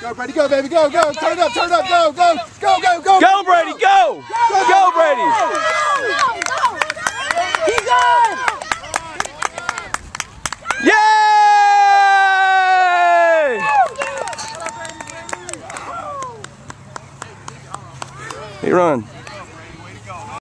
Go, Brady, go, baby, go, go. Turn it up, turn it up, go, go, go, go, go. Go, Brady, go! Go, Brady! Go! Keep going! Yay! Hey, run.